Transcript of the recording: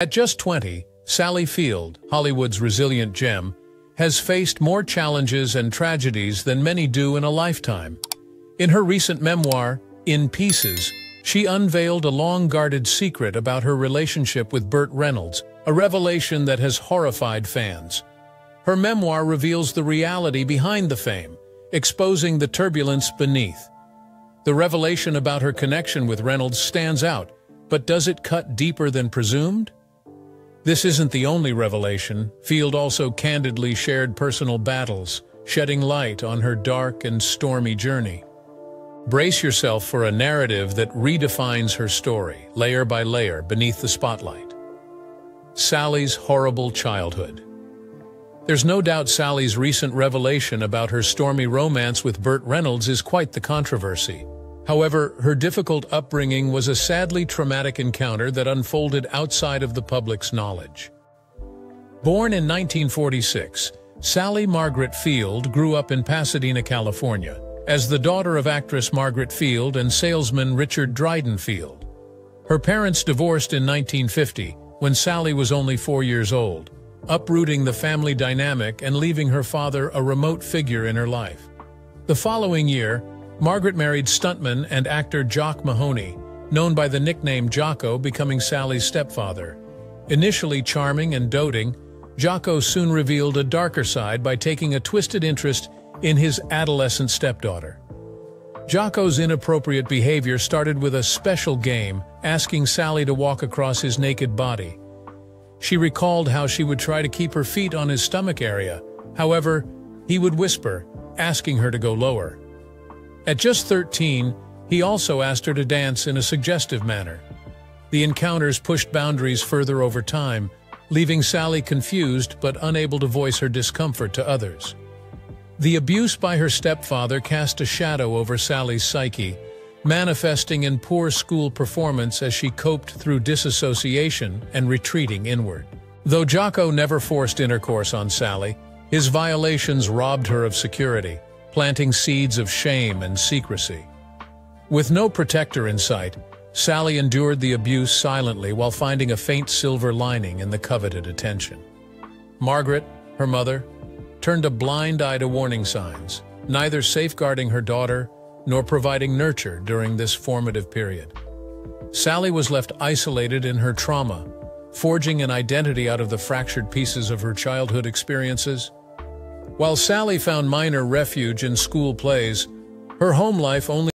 At just 20, Sally Field, Hollywood's resilient gem, has faced more challenges and tragedies than many do in a lifetime. In her recent memoir, In Pieces, she unveiled a long-guarded secret about her relationship with Burt Reynolds, a revelation that has horrified fans. Her memoir reveals the reality behind the fame, exposing the turbulence beneath. The revelation about her connection with Reynolds stands out, but does it cut deeper than presumed? This isn't the only revelation. Field also candidly shared personal battles, shedding light on her dark and stormy journey. Brace yourself for a narrative that redefines her story, layer by layer, beneath the spotlight. Sally's horrible childhood. There's no doubt Sally's recent revelation about her stormy romance with Burt Reynolds is quite the controversy. However, her difficult upbringing was a sadly traumatic encounter that unfolded outside of the public's knowledge. Born in 1946, Sally Margaret Field grew up in Pasadena, California, as the daughter of actress Margaret Field and salesman Richard Dryden Field. Her parents divorced in 1950, when Sally was only four years old, uprooting the family dynamic and leaving her father a remote figure in her life. The following year, Margaret married stuntman and actor Jock Mahoney, known by the nickname Jocko becoming Sally's stepfather. Initially charming and doting, Jocko soon revealed a darker side by taking a twisted interest in his adolescent stepdaughter. Jocko's inappropriate behavior started with a special game, asking Sally to walk across his naked body. She recalled how she would try to keep her feet on his stomach area. However, he would whisper, asking her to go lower. At just 13, he also asked her to dance in a suggestive manner. The encounters pushed boundaries further over time, leaving Sally confused but unable to voice her discomfort to others. The abuse by her stepfather cast a shadow over Sally's psyche, manifesting in poor school performance as she coped through disassociation and retreating inward. Though Jocko never forced intercourse on Sally, his violations robbed her of security planting seeds of shame and secrecy. With no protector in sight, Sally endured the abuse silently while finding a faint silver lining in the coveted attention. Margaret, her mother, turned a blind eye to warning signs, neither safeguarding her daughter nor providing nurture during this formative period. Sally was left isolated in her trauma, forging an identity out of the fractured pieces of her childhood experiences. While Sally found minor refuge in school plays, her home life only